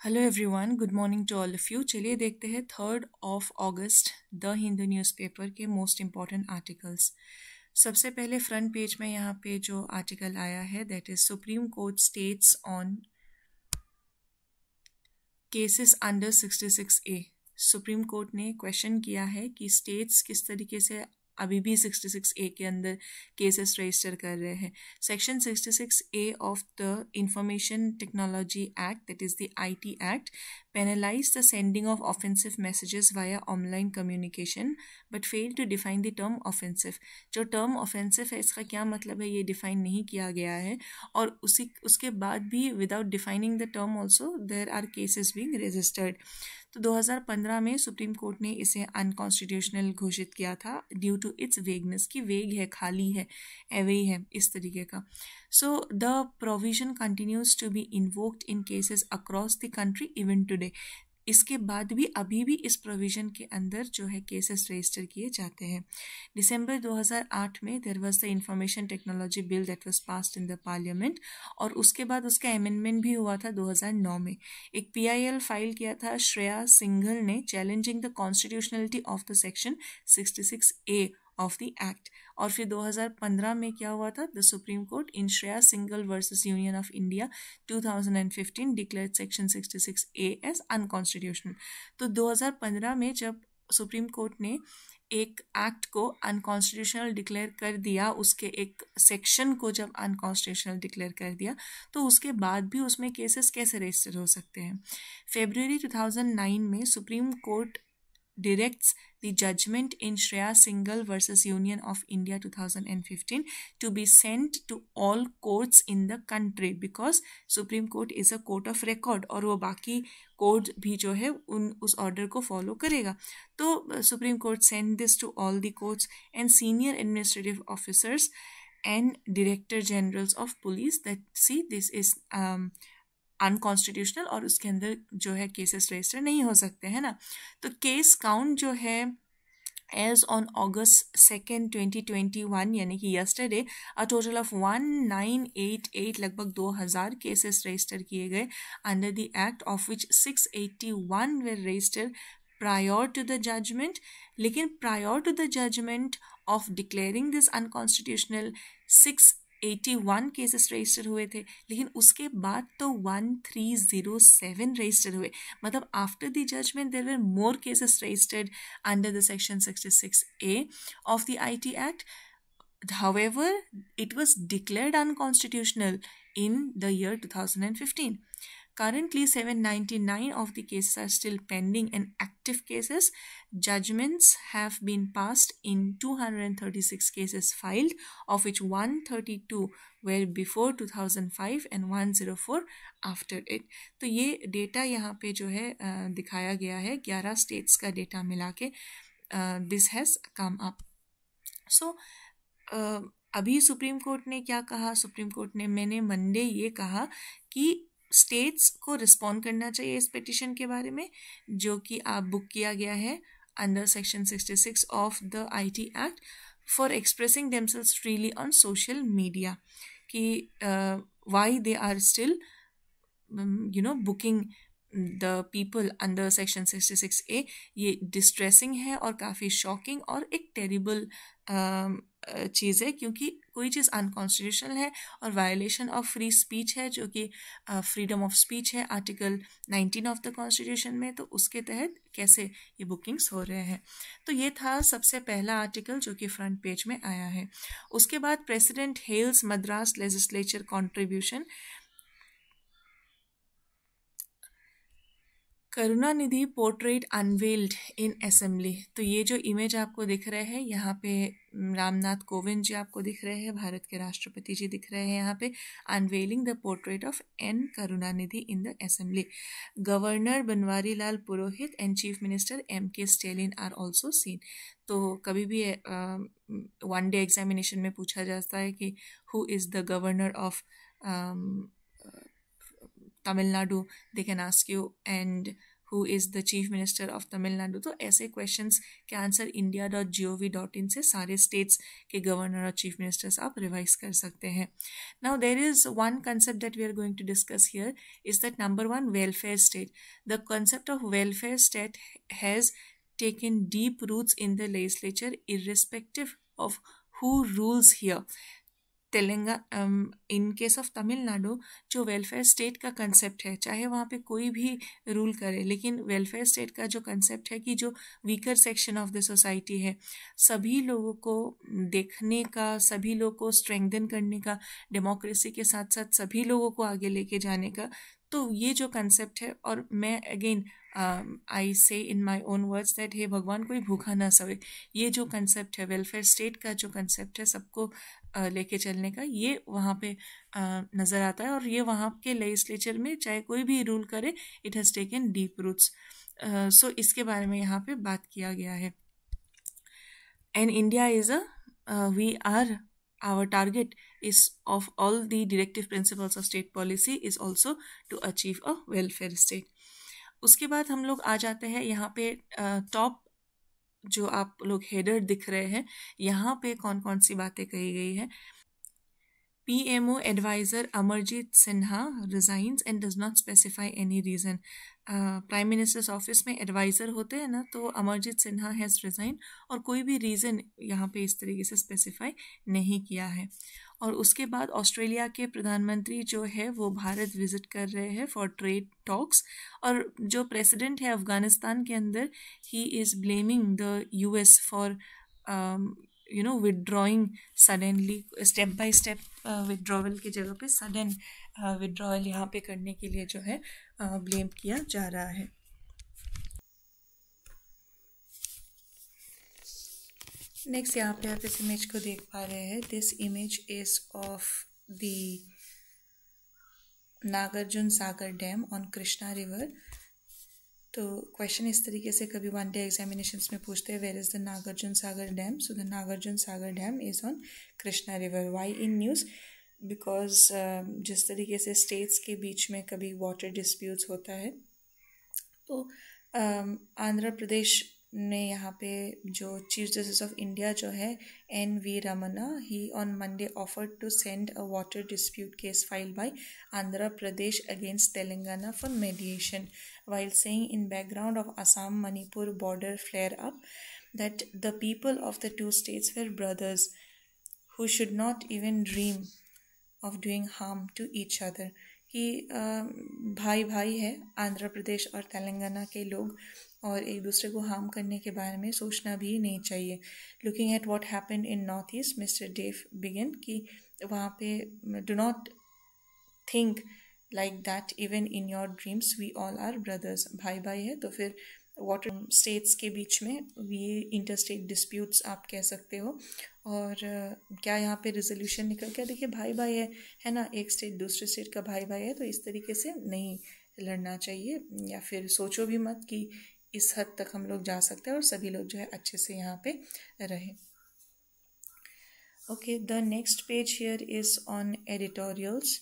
Hello everyone good morning to all of you चलिए देखते हैं third of August the Hindu newspaper के most important articles सबसे पहले फ्रंट पेज में यहाँ पे जो आर्टिकल आया है that is supreme court status on cases under 66 A supreme court ने क्वेश्चन किया है कि स्टेट्स किस तरीके से अभी भी 66 ए के अंदर केसेस रजिस्टर कर रहे हैं। Section 66 A of the information technology act that is the I T act penalize the sending of offensive messages via online communication but fail to define the term offensive जो term offensive है, इसका क्या मतलब है? ये define नहीं किया गया है। और उसी, उसके बाद भी without defining the term also there are cases being registered तो 2015 में सुप्रीम कोर्ट ने इसे अनकॉन्स्टिट्यूशनल घोषित किया था ड्यू टू इट्स वेगनेस की वेग है, खाली है एवे है, इस तरीके का। So the provision continues to be invoked in cases across the country even today इसके बाद भी अभी भी इस प्रोविज़न के अंदर जो है केसेस रजिस्टर किए जाते हैं। दिसंबर 2008 में there was the information technology bill that was passed in the parliament और उसके बाद उसका अमेंडमेंट भी हुआ था 2009 में। एक पीआईएल फ़ाइल किया था, श्रेया सिंघल ने challenging the constitutionality of the section 66 A of the act और फिर 2015 में क्या हुआ था? The supreme court in Shreya Singhal versus union of India 2015 declare section 66 A as unconstitutional तो 2015 में जब सुप्रीम कोर्ट ने एक एक्ट को अनकॉन्स्टिट्यूशनल डिक्लेयर कर दिया, उसके एक सेक्शन को जब अनकॉन्स्टिट्यूशनल डिक्लेयर कर दिया तो उसके बाद भी उसमें केसेस कैसे रजिस्टर हो सकते हैं? फेबररी 2009 में supreme court directs the judgment in Shreya Singhal versus Union of India 2015 to be sent to all courts in the country because Supreme Court is a court of record और वो बाकी court भी जो है उन उस order को follow करेगा तो Supreme Court send this to all the courts and senior administrative officers and director generals of police that see this is um, unconstitutional और उसके अंदर जो है केसेस रजिस्टर नहीं हो सकते, हैं ना? तो केस काउंट जो है as on August second twenty twenty one यानी कि yesterday a total of one nine eight eight लगभग दो हज़ार केसेस रजिस्टर किए गए under the act of which six eighty one were register prior to the judgment लेकिन prior to the judgment of declaring this unconstitutional six eighty one cases register हुए थे, लेकिन उसके बाद तो one three zero seven register हुए। मतलब after the judgment there were more cases registered under the section sixty six A of the I T act however, it was declared unconstitutional in the year 2015 Currently, 799 of the cases are still pending and active cases. Judgments have been passed in 236 cases filed, of which 132 were before 2005 and 104 after it. तो ये data यहाँ पे जो है दिखाया गया है 11 states का डेटा मिला के this has come up so अभी सुप्रीम कोर्ट ने क्या कहा सुप्रीम कोर्ट ने मैंने मंडे ये कहा कि स्टेट्स को रिस्पॉन्ड करना चाहिए इस पिटिशन के बारे में, जो कि आप बुक किया गया है under section 66 of the IT act for expressing themselves freely on social media कि why they are still you know booking the people under section 66 A ये डिस्ट्रेसिंग है और काफ़ी शॉकिंग और एक टेरिबल चीज़ है क्योंकि कोई चीज़ अनकॉन्स्टिट्यूशनल है और वायलेशन ऑफ़ फ्री स्पीच है, जो कि फ्रीडम ऑफ़ स्पीच है आर्टिकल 19 ऑफ़ द कॉन्स्टिट्यूशन में तो उसके तहत कैसे ये बुकिंग्स हो रहे हैं। तो ये था सबसे पहला आर्टिकल जो कि फ्रंट पेज में आया है। उसके बाद president hails Madras legislature contribution Karunanidhi portrait unveiled in assembly. तो ये जो इमेज आपको दिख रहे हैं, यहाँ पे रामनाथ कोविंद जी आपको दिख रहे हैं, भारत के राष्ट्रपति जी दिख रहे हैं यहाँ पे unveiling the portrait of N Karunanidhi in the assembly governor Banwari Lal Purohit and chief minister M K Stalin are also seen तो कभी भी वन डे एग्जामिनेशन में पूछा जाता है कि who is the governor of Tamil Nadu, they can ask you, and who is the chief minister of Tamil Nadu तो ऐसे क्वेश्चंस के answer India dot G O V dot in से सारे स्टेट्स के गवर्नर और chief ministers आप revise कर सकते हैं। Now there is one concept that we are going to discuss here is that number one welfare state the concept of welfare state has taken deep roots in the legislature irrespective of who rules here. Telangana in case of Tamil Nadu, जो welfare state का concept है, चाहे वहाँ पे कोई भी rule करे, लेकिन वेलफेयर स्टेट का जो कंसेप्ट है कि जो weaker section of the society है, सभी लोगों को देखने का, सभी लोगों को स्ट्रेंथन करने का डेमोक्रेसी के साथ साथ सभी लोगों को आगे लेके जाने का तो ये जो कंसेप्ट है, और मैं again I say in my own words that हे भगवान, कोई भूखा ना सोए ये जो कंसेप्ट है वेलफेयर स्टेट का जो कंसेप्ट है, सबको लेके चलने का, ये वहाँ पे नज़र आता है और ये वहाँ के लेजिस्लेचर में चाहे कोई भी रूल करे it has taken deep roots so इसके बारे में यहाँ पे बात किया गया है। And India is a we are our target is of all the directive principles of state policy is also to achieve a welfare state. उसके बाद हम लोग आ जाते हैं यहाँ पे टॉप जो आप लोग हेडर दिख रहे हैं, यहाँ पे कौन कौन सी बातें कही गई है? PMO adviser Amarjeet Sinha resigns and does not specify any reason prime minister's office में एडवाइज़र होते हैं ना तो अमरजीत सिन्हा हैज़ रिज़ाइन और कोई भी रीज़न यहाँ पे इस तरीके से स्पेसिफाई नहीं किया है। और उसके बाद ऑस्ट्रेलिया के प्रधानमंत्री जो है वो भारत विज़िट कर रहे हैं फॉर ट्रेड टॉक्स और जो प्रेसिडेंट है अफ़गानिस्तान के अंदर ही is blaming the US for you know withdrawing suddenly step by step withdrawal की जगह पे सडन विदड्रॉयल यहाँ पे करने के लिए जो है ब्लेम uh, किया जा रहा है। नेक्स्ट यहाँ पे आप इस इमेज को देख पा रहे हैं। This image is of the Nagarjuna Sagar dam on Krishna river तो क्वेश्चन इस तरीके से कभी वन डे एग्जामिनेशन में पूछते हैं where is the Nagarjuna Sagar dam? So the Nagarjuna Sagar dam is on Krishna river why in news because जिस तरीके से स्टेट्स के बीच में कभी वाटर डिस्प्यूट्स होता है तो um, आंध्र प्रदेश ने यहाँ पे जो चीफ जस्टिस ऑफ़ इंडिया जो है N V Ramana he on Monday offer to send a water dispute case file by Andhra Pradesh against Telangana for mediation while saying in background of Assam Manipur border flare up that the people of the two states were brothers who should not even dream of doing harm to each other. कि भाई भाई है आंध्र प्रदेश और तेलंगाना के लोग और एक दूसरे को हार्म करने के बारे में सोचना भी नहीं चाहिए। Looking at what happen in north east mister Dave begin कि वहाँ पे do not think like that even in your dreams we all are brothers भाई भाई है। तो फिर वाटर स्टेट्स के बीच में ये इंटर स्टेट डिस्प्यूट्स आप कह सकते हो। और क्या यहाँ पे रिजोल्यूशन निकल गया? देखिए भाई भाई है है ना? एक स्टेट दूसरे स्टेट का भाई भाई है तो इस तरीके से नहीं लड़ना चाहिए। या फिर सोचो भी मत कि इस हद तक हम लोग जा सकते हैं और सभी लोग जो है अच्छे से यहाँ पे रहे। Okay the next page here is on editorials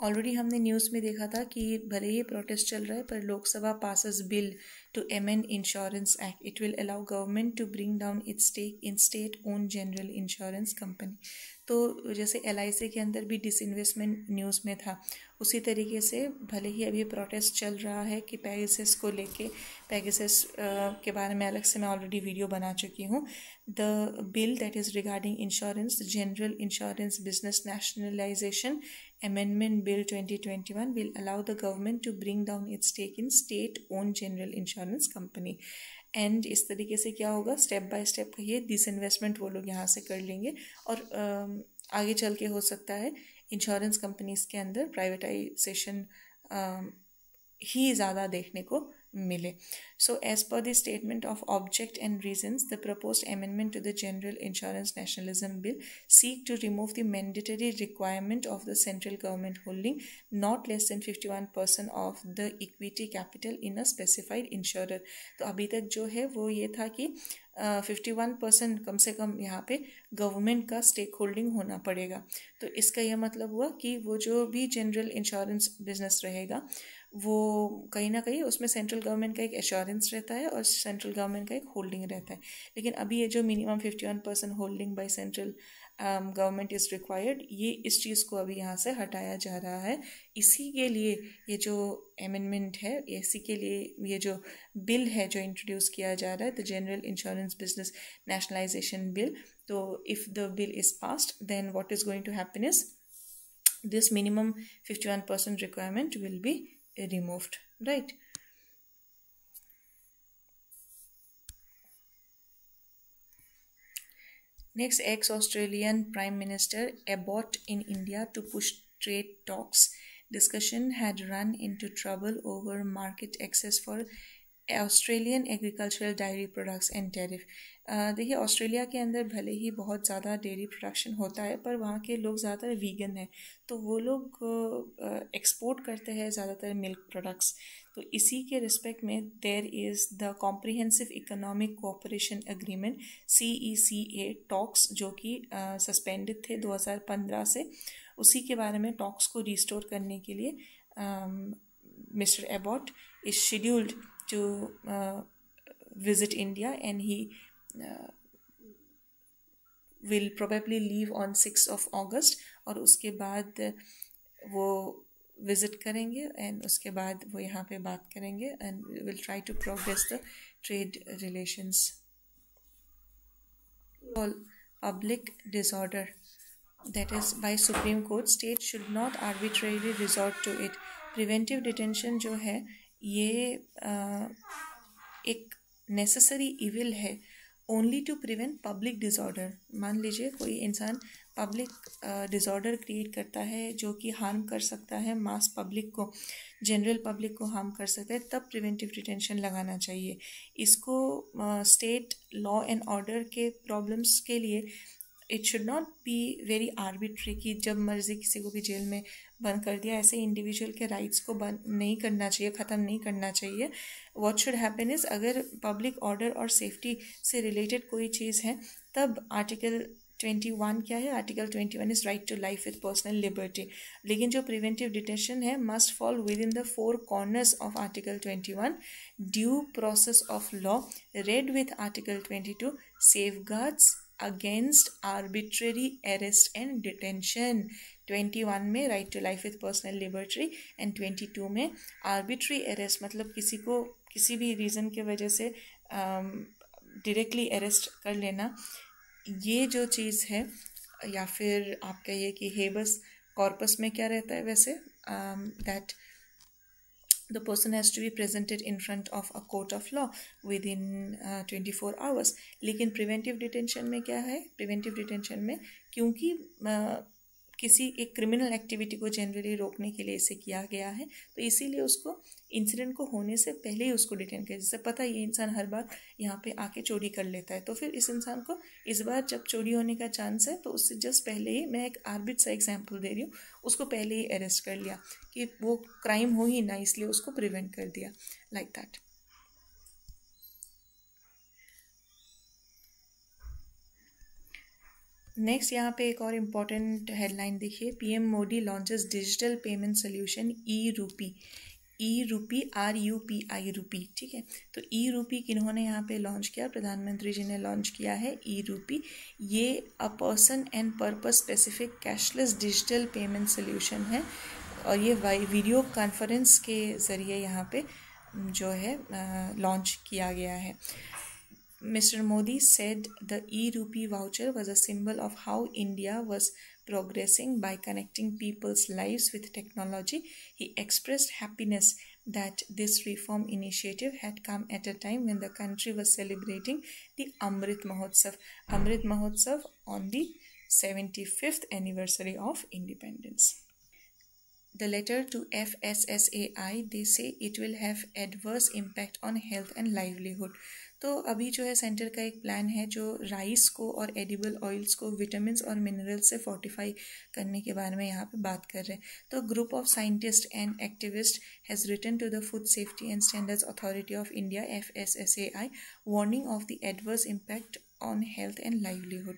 already हमने न्यूज़ में देखा था कि भले ही प्रोटेस्ट चल रहा है, पर Lok Sabha passes bill to amend insurance act it will allow government to bring down its stake in state own general insurance company तो जैसे एलआईसी के अंदर भी डिसइन्वेस्टमेंट न्यूज़ में था। उसी तरीके से भले ही अभी प्रोटेस्ट चल रहा है कि पैगसिस को लेके पैगसिस के बारे में अलग से मैं ऑलरेडी वीडियो बना चुकी हूँ। The bill that is regarding insurance general insurance business nationalisation amendment bill 2021 will allow the government to bring down its stake in state owned general insurance company and इस तरीके से क्या होगा, स्टेप बाय स्टेप कहिए this investment वो लोग यहाँ से कर लेंगे और आगे चल के हो सकता है इंश्योरेंस कंपनीज़ के अंदर प्राइवेटाइजेशन ही ज़्यादा देखने को मिले। So as per the statement of object and reason the propose amendment to the general insurance nationalism bill seek to remove the mandatory requirement of the central government holding not less than fifty one percent of the equity capital in a specified insure तो अभी तक जो है वो ये था कि fifty one percent कम से कम यहाँ पे गवर्नमेंट का स्टेक होल्डिंग होना पड़ेगा। तो इसका यह मतलब हुआ कि वो जो भी जनरल इंश्योरेंस बिज़नेस रहेगा uh, वो कहीं ना कहीं उसमें सेंट्रल गवर्नमेंट का एक एश्योरेंस रहता है और सेंट्रल गवर्नमेंट का एक होल्डिंग रहता है। लेकिन अभी ये जो minimum fifty one percent holding by central government is required ये इस चीज़ को अभी यहाँ से हटाया जा रहा है। इसी के लिए ये जो अमेंडमेंट है, इसी के लिए ये जो बिल है जो इंट्रोड्यूस किया जा रहा है the general insurance business nationalisation bill तो if the bill is passed then what is going to happen is this minimum 51% requirement will be removed right next ex-australian prime minister abbott in india to push trade talks discussion had run into trouble over market access for Australian agricultural dairy products and tariff. देखिए Australia के अंदर भले ही बहुत ज़्यादा dairy production होता है पर वहाँ के लोग ज़्यादातर वीगन हैं। तो वो लोग एक्सपोर्ट करते हैं ज़्यादातर मिल्क प्रोडक्ट्स। तो इसी के रिस्पेक्ट में there is the comprehensive economic cooperation agreement C E C A talks जो कि सस्पेंडेड थे 2015 से। उसी के बारे में टॉक्स को रिस्टोर करने के लिए mister Abbott is scheduled to uh, visit India and will probably leave on six of August और उसके बाद वो विज़िट करेंगे एंड उसके बाद वो यहाँ पे बात करेंगे and will try to progress the trade relations public disorder that is by supreme court state should not arbitrary resort to it preventive detention जो है ये uh, एक नेसेसरी इविल है only to prevent public disorder मान लीजिए कोई इंसान public disorder create करता है, जो कि हार्म कर सकता है मास पब्लिक को जनरल पब्लिक को हार्म कर सकता है, तब प्रिवेंटिव डिटेंशन लगाना चाहिए। इसको स्टेट लॉ एंड ऑर्डर के प्रॉब्लम्स के लिए it should not be very arbitrary कि जब मर्ज़ी किसी को भी जेल में बंद कर दिया। ऐसे इंडिविजुअल के राइट्स को बंद नहीं करना चाहिए, ख़त्म नहीं करना चाहिए। वॉट शुड हैपन इज़ अगर पब्लिक ऑर्डर और सेफ्टी से रिलेटेड कोई चीज़ है, तब आर्टिकल ट्वेंटी वन क्या है? Article twenty one is right to life with personal liberty लेकिन जो प्रिवेंटिव डिटेंशन है must fall within the four corners of article twenty one due process of law read with article twenty two safeguards against arbitrary arrest and detention twenty one में right to life with personal liberty and twenty two में arbitrary arrest मतलब किसी को किसी भी reason के वजह से डायरेक्टली um, अरेस्ट कर लेना। ये जो चीज़ है या फिर आप कहिए कि हेबस कॉर्पस में क्या रहता है वैसे? That um, the person has to be presented in front of a court of law within uh, 24 hours लेकिन preventive detention में क्या है preventive detention में क्योंकि uh, किसी एक क्रिमिनल एक्टिविटी को जनरली रोकने के लिए इसे किया गया है। तो इसीलिए उसको इंसिडेंट को होने से पहले ही उसको डिटेन किया। जैसे पता ये इंसान हर बार यहाँ पे आके चोरी कर लेता है। तो फिर इस इंसान को इस बार जब चोरी होने का चांस है तो उससे जस्ट पहले ही मैं एक आर्बिट सा एग्ज़ाम्पल दे रही हूँ। उसको पहले ही अरेस्ट कर लिया कि वो क्राइम हो ही ना, इसलिए उसको प्रिवेंट कर दिया। लाइक like दैट नेक्स्ट यहाँ पे एक और इंपॉर्टेंट हेडलाइन देखिए। PM Modi launches digital payment solution e rupee e rupee are U P I रूपी ठीक है? तो ई रूपी किन्होंने यहाँ पे लॉन्च किया? प्रधानमंत्री जी ने लॉन्च किया है ई रूपी ये a person and purpose specific cashless digital payment solution है। और ये वीडियो कॉन्फ्रेंस के ज़रिए यहाँ पे जो है लॉन्च किया गया है। Mr. Modi said the e-rupee voucher was a symbol of how India was progressing by connecting people's lives with technology. He expressed happiness that this reform initiative had come at a time when the country was celebrating the Amrit Mahotsav. Amrit Mahotsav on the 75th anniversary of independence. The letter to FSSAI, they say it will have adverse impact on health and livelihood. तो अभी जो है centre का एक plan है जो rice को और एडिबल ऑयल्स को विटामिन और मिनरल्स से फोर्टिफाई करने के बारे में यहाँ पे बात कर रहे हैं। तो group of scientist and activist has return to the food safety and standards authority of India F S S A I warning of the adverse impact on health and livelihood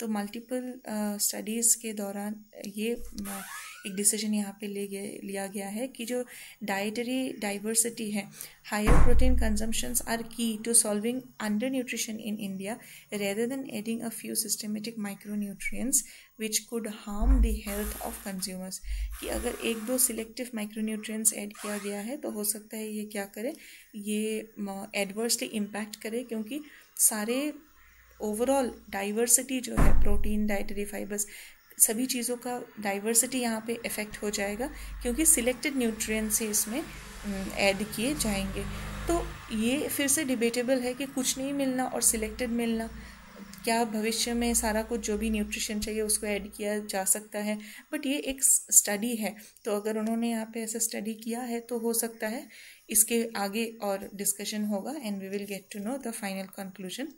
तो मल्टीपल स्टडीज़ के दौरान ये एक decision यहाँ पे ले गए, लिया गया है कि जो डाइटरी डाइवर्सिटी है higher protein consumptions are key to solving under nutrition in India rather than adding a few systematic micro nutrients which could harm the health of consumers कि अगर एक दो सिलेक्टिव माइक्रो न्यूट्रियस ऐड किया गया है तो हो सकता है ये क्या करे? ये एडवर्सली इम्पैक्ट करे, क्योंकि सारे ओवरऑल डाइवर्सिटी जो है प्रोटीन डाइटरी फाइबर्स सभी चीज़ों का डाइवर्सिटी यहाँ पे इफ़ेक्ट हो जाएगा, क्योंकि सिलेक्टेड न्यूट्रिएंट्स से इसमें ऐड किए जाएँगे। तो ये फिर से डिबेटेबल है कि कुछ नहीं मिलना और सिलेक्टेड मिलना। क्या भविष्य में सारा कुछ जो भी न्यूट्रिशन चाहिए उसको ऐड किया जा सकता है? बट ये एक स्टडी है। तो अगर उन्होंने यहाँ पे ऐसा स्टडी किया है तो हो सकता है इसके आगे और डिस्कशन होगा and we will get to know the final conclusion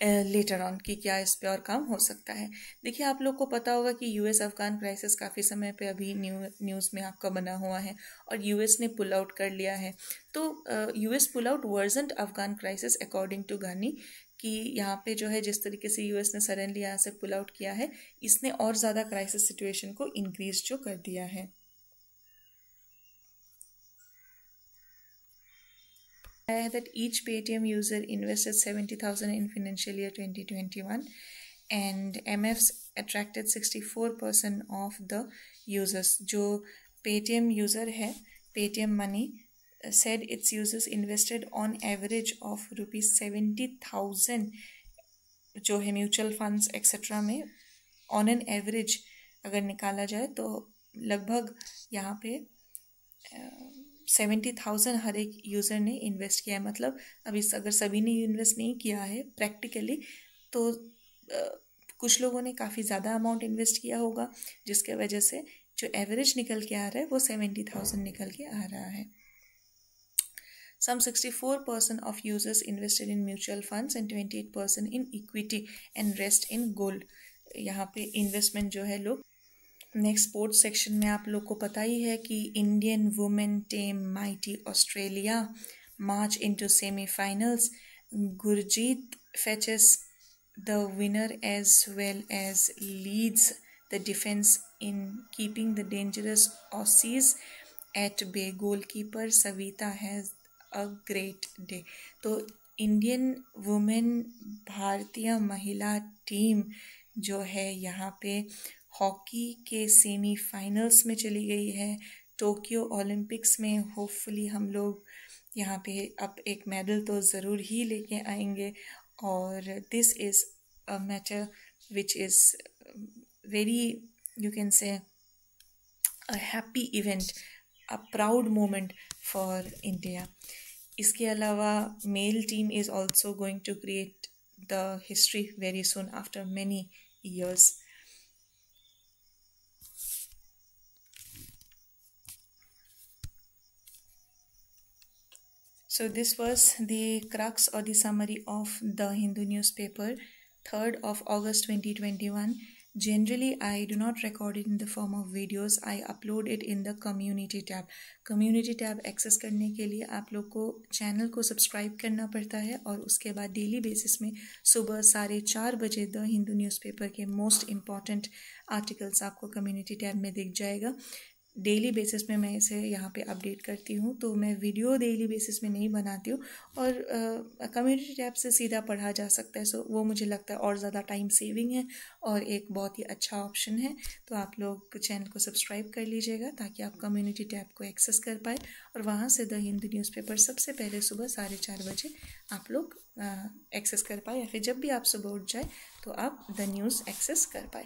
later on कि क्या इस पर और काम हो सकता है। देखिए, आप लोग को पता होगा कि यूएस अफगान क्राइसिस काफ़ी समय पे अभी न्यू न्यूज़ में आपका बना हुआ है और यूएस ने पुल आउट कर लिया है। तो US pull out worsened Afghan crisis according to Ghani कि यहाँ पे जो है जिस तरीके से यूएस ने सडनली यहाँ से पुल आउट किया है, इसने और ज़्यादा क्राइसिस सिचुएशन को इंक्रीज जो कर दिया है। That each Paytm user invested 70,000 in financial year 2021 and MFs attracted 64% of the users. जो Paytm user है Paytm money said its users invested on average of rupees 70,000 जो है म्यूचुअल फंड्स एक्सेट्रा में ऑन एन एवरेज अगर निकाला जाए तो लगभग यहाँ पे सेवेंटी थाउज़ेंड हर एक यूज़र ने इन्वेस्ट किया है मतलब अभी अगर सभी ने इन्वेस्ट नहीं किया है प्रैक्टिकली तो आ, कुछ लोगों ने काफ़ी ज़्यादा अमाउंट इन्वेस्ट किया होगा जिसके वजह से जो एवरेज निकल के आ रहा है वो सेवेंटी थाउज़ेंड निकल के आ रहा है Some 64% of users invested in mutual funds and 28% in equity and rest in gold. यहाँ पे इन्वेस्टमेंट जो है लोग नेक्स्ट स्पोर्ट्स सेक्शन में आप लोग को पता ही है कि Indian women team mighty Australia march into semifinals Gurjeet fetches the winner as well as leads the defence in keeping the dangerous Aussies at bay goalkeeper Savita has a great day तो Indian women भारतीय महिला team जो है यहाँ पे hockey के semifinals में चली गई है। टोक्यो ओलंपिक्स में होपफुली हम लोग यहाँ पे अब एक मेडल तो ज़रूर ही लेके आएँगे। और this is a matter which is very you can say a happy event a proud moment for India इसके अलावा male team is also going to create the history very soon after many years So this was the crux or the summary of the Hindu newspaper 3rd of August 2021. Generally, I do not record it in the form of videos. I upload it in the community tab. Community tab access के लिए आप लोग को channel को subscribe करना पड़ता है और उसके बाद डेली बेसिस में सुबह साढ़े चार बजे द हिंदू न्यूज़पेपर के मोस्ट इंपॉर्टेंट आर्टिकल्स आपको कम्युनिटी टैब में दिख जाएगा डेली बेसिस में मैं इसे यहाँ पे अपडेट करती हूँ तो मैं वीडियो डेली बेसिस में नहीं बनाती हूँ और कम्युनिटी टैब से सीधा पढ़ा जा सकता है सो वो मुझे लगता है और ज़्यादा टाइम सेविंग है और एक बहुत ही अच्छा ऑप्शन है तो आप लोग चैनल को सब्सक्राइब कर लीजिएगा ताकि आप कम्युनिटी टैब को एक्सेस कर पाए और वहाँ से द हिंदू न्यूज़पेपर सबसे पहले सुबह साढ़े चार बजे आप लोग एक्सेस कर पाए या फिर जब भी आप सुबह उठ जाए तो आप द न्यूज़ एक्सेस कर पाए।